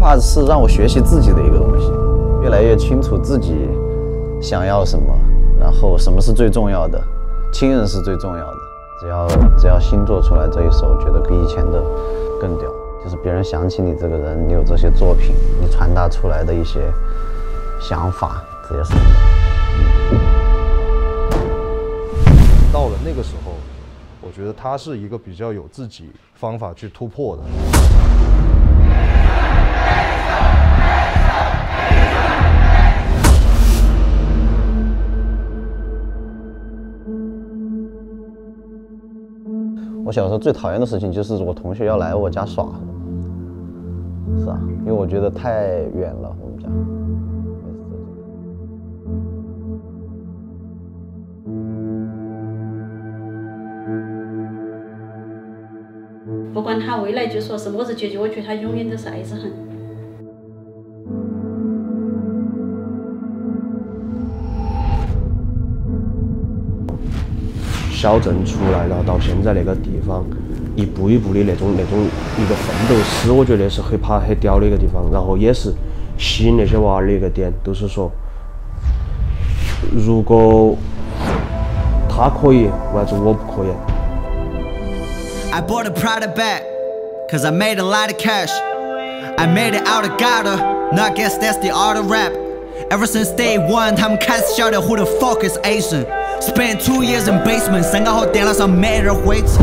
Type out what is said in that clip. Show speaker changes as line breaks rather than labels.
hiphop 是让我学习自己的一个东西，越来越清楚自己想要什么，然后什么是最重要的，亲人是最重要的。只要只要新做出来这一首，觉得比以前的更屌。就是别人想起你这个人，你有这些作品，你传达出来的一些想法，这些什么的。
到了那个时候，我觉得他是一个比较有自己方法去突破的。
我小时候最讨厌的事情就是我同学要来我家耍，是啊，因为我觉得太远了，我们家。
不管他未来就说什么子结局，我觉得他永远都是爱之痕。
小镇出来然后，到现在那个地方，一步一步的那种那种一个奋斗史，我觉得是很怕很屌的一个地方，然后也是吸引那些娃儿的一个点，都是说，如果他可以，为啥子我不可以
？I bought a Prada bag, cause I made a lot of cash. I made it out of gutter, now I guess that's the art of rap. Ever since day one, 他们开始晓得 who the fuck is Asian. Spent two years in basement，三个号电脑上没人会吃。